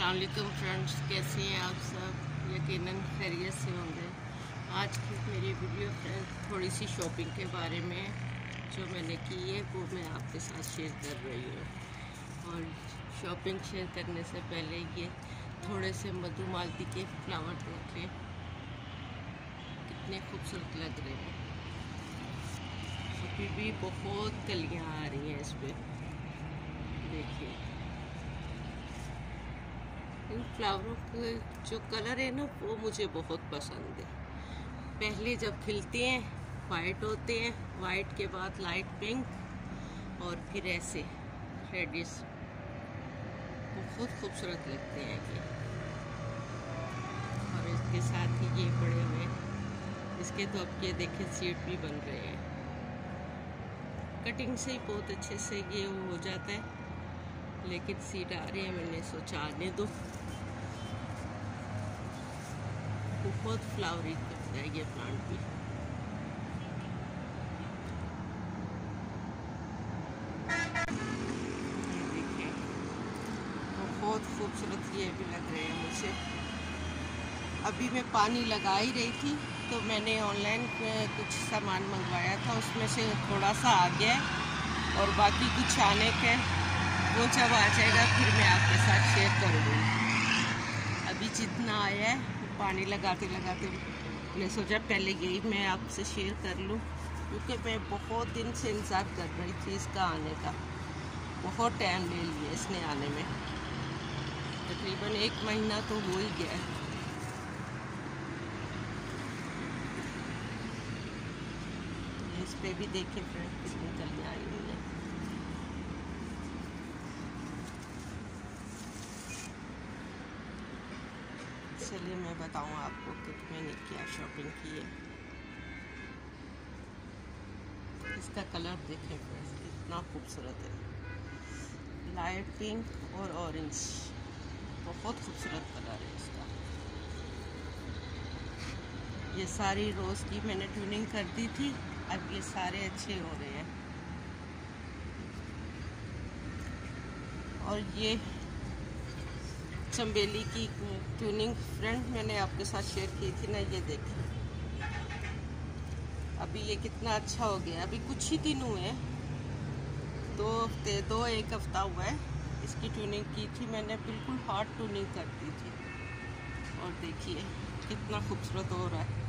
वालेकुम फ्रेंड्स, कैसे हैं आप सब? यकीनन खैरियत से होंगे। आज की मेरी वीडियो फ्रेंड्स थोड़ी सी शॉपिंग के बारे में, जो मैंने की है, वो मैं आपके साथ शेयर कर रही हूँ। और शॉपिंग शेयर करने से पहले ये थोड़े से मधुमालती के फ्लावर देखें। कितने खूबसूरत लग रहे हैं। अभी भी बहुत कलियाँ आ रही हैं इस पर देखिए। इन फ्लावरों के जो कलर है ना, वो मुझे बहुत पसंद है। पहले जब खिलते हैं वाइट होते हैं वाइट के बाद लाइट पिंक और फिर ऐसे रेडिस बहुत खूबसूरत लगते हैं ये। और इसके साथ ही ये बड़े हुए इसके तो अब ये देखें सीट भी बन रहे हैं। कटिंग से ही बहुत अच्छे से ये वो हो जाता है। लेकिन सीट आ रही है, मैंने सोचा आने दो। बहुत फ्लावरी करता है ये प्लांट भी। बहुत खूबसूरत ये भी लग रहे हैं मुझे। अभी मैं पानी लगा ही रही थी। तो मैंने ऑनलाइन कुछ सामान मंगवाया था, उसमें से थोड़ा सा आ गया और बाकी कुछ आने के, वो जब आ जाएगा, फिर मैं आपके साथ शेयर कर करूँगी। अभी जितना आया है, पानी लगाते लगाते मैंने सोचा पहले यही मैं आपसे शेयर कर लूँ, क्योंकि मैं बहुत दिन से इंतज़ार कर रही थी इसका आने का। बहुत टाइम ले लिया इसने आने में। तकरीबन एक महीना तो हो ही गया है। इस पे भी देखे फ्रेंड कितनी कलियाँ आई हुई हैं। चलिए मैं बताऊँ आपको कि मैंने क्या शॉपिंग की है। इसका कलर देखें फ्रेंड्स, कितना खूबसूरत है। लाइट पिंक और ऑरेंज बहुत खूबसूरत कलर है इसका। ये सारी रोज़ की मैंने ट्यूनिंग कर दी थी, अब ये सारे अच्छे हो रहे हैं। और ये चम्बेली की ट्यूनिंग फ्रंट मैंने आपके साथ शेयर की थी ना, ये देखें। अभी ये कितना अच्छा हो गया। अभी कुछ ही दिन हुए हैं। दो हफ़्ते, दो एक हफ़्ता हुआ है इसकी ट्यूनिंग की थी। मैंने बिल्कुल हार्ड ट्यूनिंग कर दी थी। और देखिए, कितना खूबसूरत हो रहा है।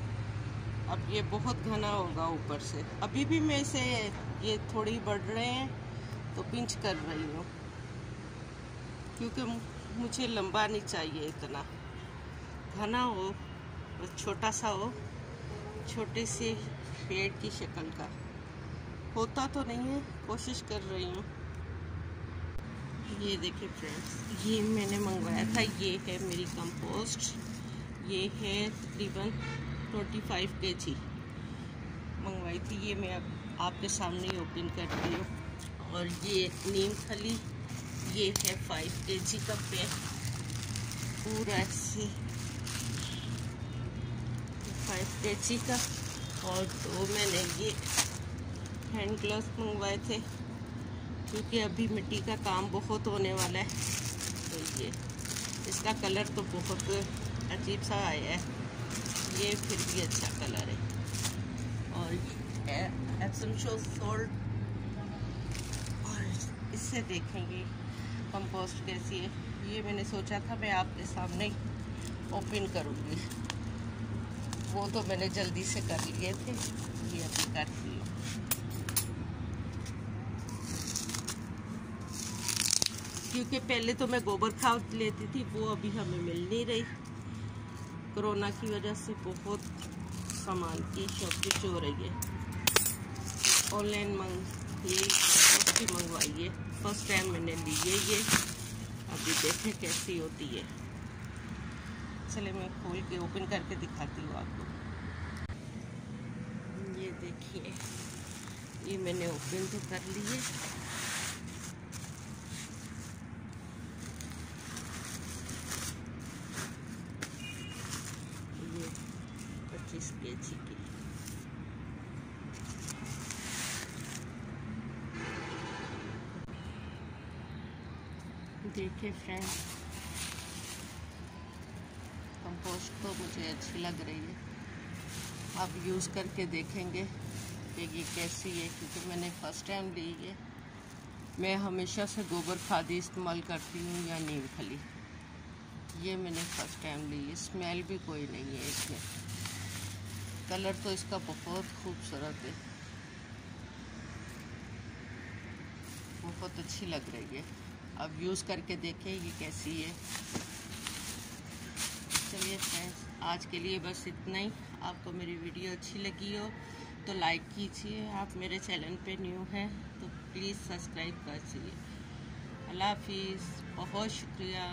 अब ये बहुत घना होगा ऊपर से। अभी भी मैं इसे, ये थोड़ी बढ़ रहे हैं तो पिंच कर रही हूँ। क्योंकि मुझे लंबा नहीं चाहिए इतना। घना हो, और छोटा सा हो, छोटे से पेड़ की शक्ल का। होता तो नहीं है, कोशिश कर रही हूँ। ये देखिए फ्रेंड्स ये मैंने मंगवाया था, ये है मेरी कंपोस्ट ये है तकरीबन ट्वेंटी फाइव के जी मंगवाई थी, ये मैं अब आपके सामने ही ओपन करती हूँ। और ये नीम खली ये है फाइव के जी का पे पूरा ऐसे। फाइव के जी का। और दो मैंने ये हैंड ग्लव्स मंगवाए थे। क्योंकि अभी मिट्टी का काम बहुत होने वाला है। तो ये, इसका कलर तो बहुत अजीब सा आया है। ये फिर भी अच्छा कलर है। और एप्सम शो सोल्ट और इससे देखेंगे कंपोस्ट कैसी है। ये मैंने सोचा था मैं आपके सामने ओपन करूँगी। वो तो मैंने जल्दी से कर लिए थे। ये अभी करती हूँ। क्योंकि पहले तो मैं गोबर खाद लेती थी, वो अभी हमें मिल नहीं रही। कोरोना की वजह से बहुत सामान की शॉर्टेज हो रही है। ऑनलाइन मंग, ये भी मंगवाइए फ़र्स्ट टाइम मैंने ली है ये। अभी देखें कैसी होती है। चले मैं खोल के ओपन करके दिखाती हूँ आपको। ये देखिए, ये मैंने ओपन तो कर ली है। पच्चीस पेज की देखिए फ्रेंड कंपोस्ट तो मुझे अच्छी लग रही है अब यूज़ करके देखेंगे कि ये कैसी है क्योंकि मैंने फ़र्स्ट टाइम ली है मैं हमेशा से गोबर खादी इस्तेमाल करती हूँ या नीम खली ये मैंने फ़र्स्ट टाइम ली है स्मेल भी कोई नहीं है इसमें कलर तो इसका बहुत खूबसूरत है। बहुत अच्छी लग रही है। अब यूज़ करके देखें ये कैसी है। चलिए फ्रेंड्स आज के लिए बस इतना ही। आपको मेरी वीडियो अच्छी लगी हो तो लाइक कीजिए। आप मेरे चैनल पे न्यू हैं तो प्लीज़ सब्सक्राइब कीजिए अल्लाह हाफिज़। बहुत शुक्रिया।